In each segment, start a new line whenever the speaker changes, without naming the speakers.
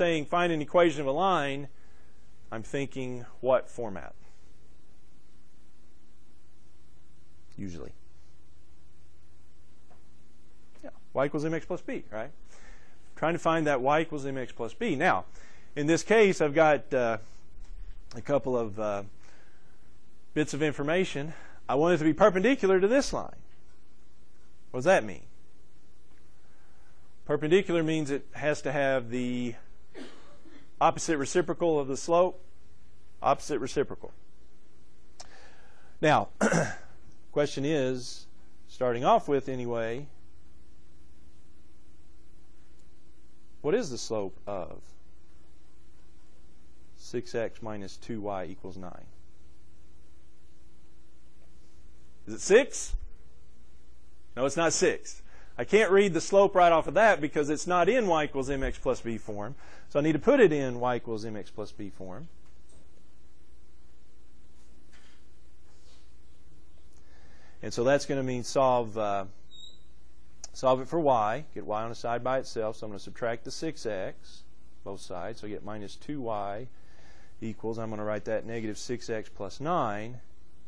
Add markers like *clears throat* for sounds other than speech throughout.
saying find an equation of a line, I'm thinking what format? Usually. Yeah, y equals mx plus b, right? trying to find that y equals mx plus b. Now, in this case, I've got uh, a couple of uh, bits of information. I want it to be perpendicular to this line. What does that mean? Perpendicular means it has to have the opposite reciprocal of the slope, opposite reciprocal. Now, *clears throat* question is, starting off with anyway, what is the slope of 6x minus 2y equals 9? Is it 6? No, it's not 6. I can't read the slope right off of that because it's not in y equals mx plus b form. So I need to put it in y equals mx plus b form. And so that's going to mean solve uh, solve it for y. Get y on a side by itself. So I'm going to subtract the 6x, both sides. So I get minus 2y equals, I'm going to write that negative 6x plus 9.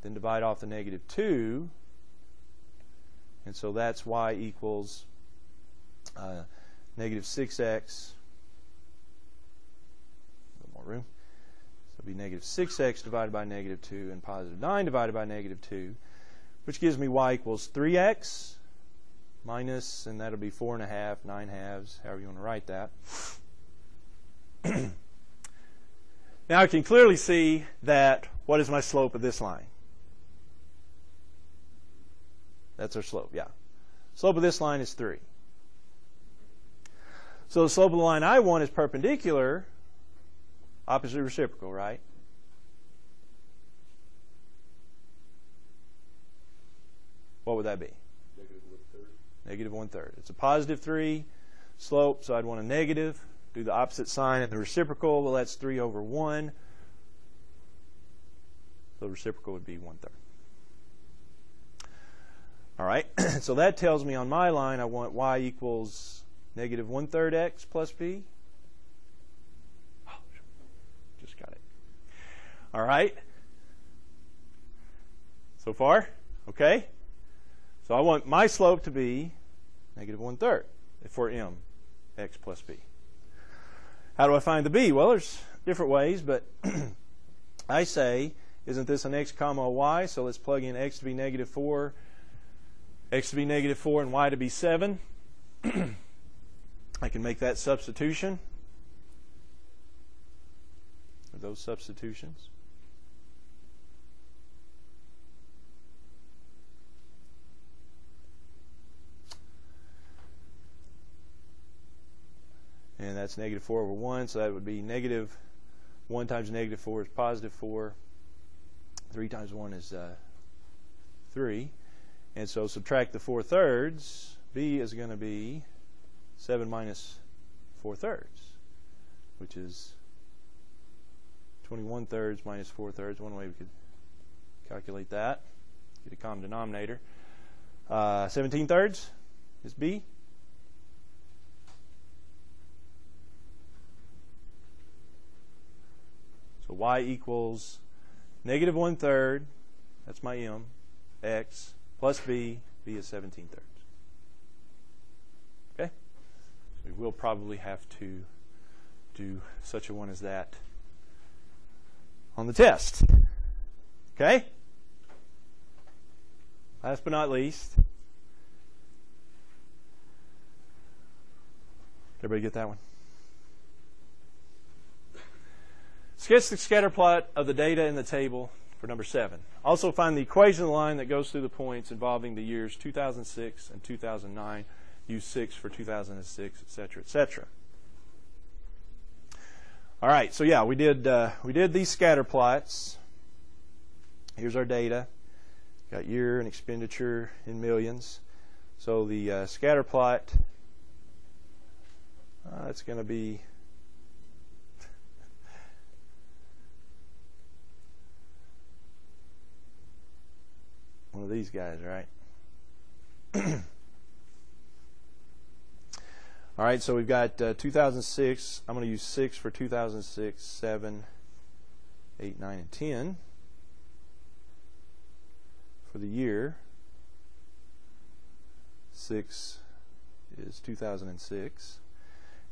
Then divide off the negative 2 and so that's y equals uh, negative 6x. A little more room. So it'll be negative 6x divided by negative 2 and positive 9 divided by negative 2, which gives me y equals 3x minus, and that'll be 4 and a half, 9 halves, however you want to write that. *clears throat* now I can clearly see that what is my slope of this line? That's our slope, yeah. Slope of this line is 3. So the slope of the line I want is perpendicular, opposite reciprocal, right? What would that be?
Negative one third.
Negative one third. It's a positive 3 slope, so I'd want a negative. Do the opposite sign and the reciprocal. Well, that's 3 over 1. So the reciprocal would be one third. All right, *clears throat* so that tells me on my line I want y equals negative one third x plus b. Oh, just got it. All right. So far, okay. So I want my slope to be negative one third for m, x plus b. How do I find the b? Well, there's different ways, but *clears throat* I say, isn't this an x comma y? So let's plug in x to be negative 4 x to be negative 4 and y to be 7. *clears throat* I can make that substitution. Are those substitutions? And that's negative 4 over 1, so that would be negative 1 times negative 4 is positive 4. 3 times 1 is uh, 3. And so subtract the 4 thirds. B is going to be 7 minus 4 thirds, which is 21 thirds minus 4 thirds. One way we could calculate that, get a common denominator. Uh, 17 thirds is B. So y equals negative 1 third, that's my m, x, plus b, b is 17 thirds. Okay? So we will probably have to do such a one as that on the test. Okay? Last but not least, everybody get that one? Sketch the scatter plot of the data in the table for number seven. Also find the equation line that goes through the points involving the years 2006 and 2009. Use 6 for 2006, etc., etc. All right, so yeah, we did uh, we did these scatter plots. Here's our data. Got year and expenditure in millions. So the uh, scatter plot, uh, it's going to be these guys, right? *clears throat* All right, so we've got uh, 2006. I'm going to use 6 for 2006, 7, 8, 9, and 10 for the year. 6 is 2006.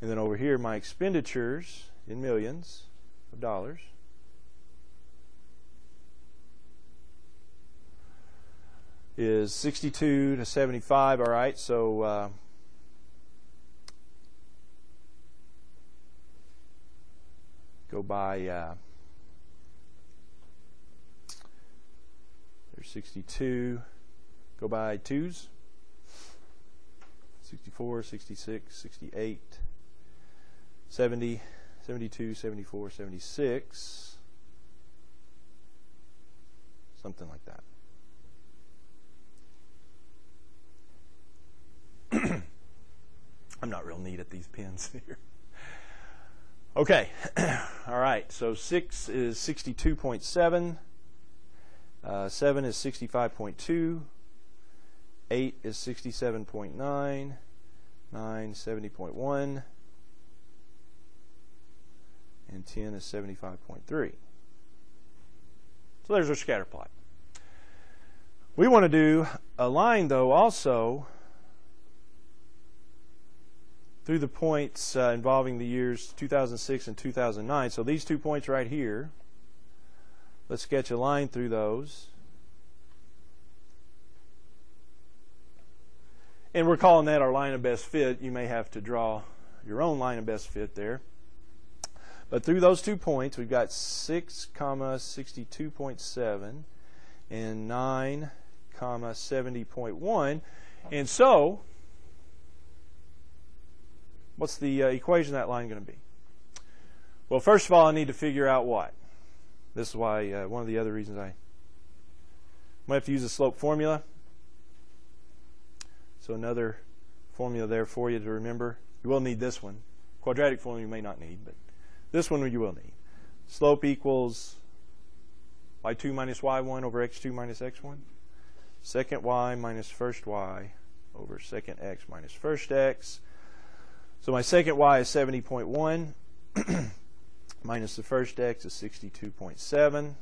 And then over here, my expenditures in millions of dollars. Is 62 to 75. All right, so uh, go by. Uh, there's 62. Go by twos. 64, 66, 68, 70, 72, 74, 76. Something like that. I'm not real neat at these pins *laughs* here. Okay, *clears throat* all right, so 6 is 62.7, uh, 7 is 65.2, 8 is 67.9, 9 70.1, and 10 is 75.3. So there's our scatter plot. We want to do a line, though, also through the points uh, involving the years 2006 and 2009. So these two points right here, let's sketch a line through those. And we're calling that our line of best fit. You may have to draw your own line of best fit there. But through those two points, we've got 6 comma 62.7 and 9 comma 70.1. And so What's the uh, equation of that line going to be? Well, first of all, I need to figure out what. This is why uh, one of the other reasons I might have to use the slope formula. So another formula there for you to remember. You will need this one. Quadratic formula you may not need, but this one you will need. Slope equals y2 minus y1 over x2 minus x1. Second y minus first y over second x minus first x. So my second y is 70.1 *clears throat* minus the first x is 62.7.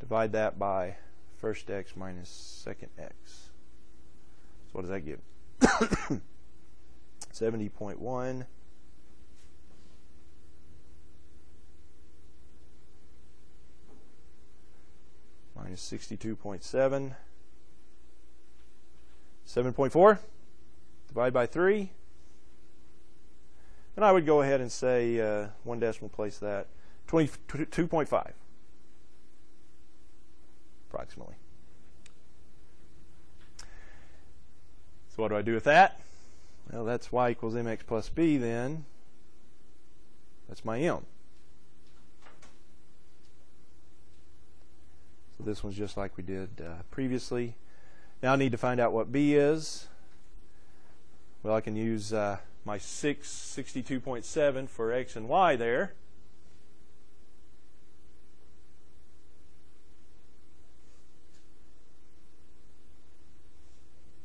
Divide that by first x minus second x. So what does that give? *coughs* 70.1 minus 62.7 7.4 divide by 3 and I would go ahead and say uh, one decimal place that 22.5 approximately. So what do I do with that? Well, that's y equals mx plus b then. That's my m. So this one's just like we did uh, previously. Now I need to find out what b is. Well, I can use uh, my 662.7 for x and y there.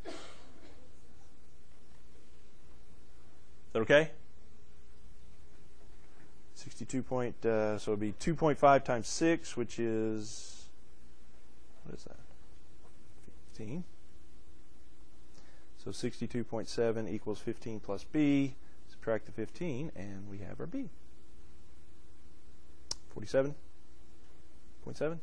Is that okay? 62 point, uh, so it would be 2.5 times 6, which is, what is that? 15. So 62.7 equals 15 plus b. Subtract the 15, and we have our b. 47.7.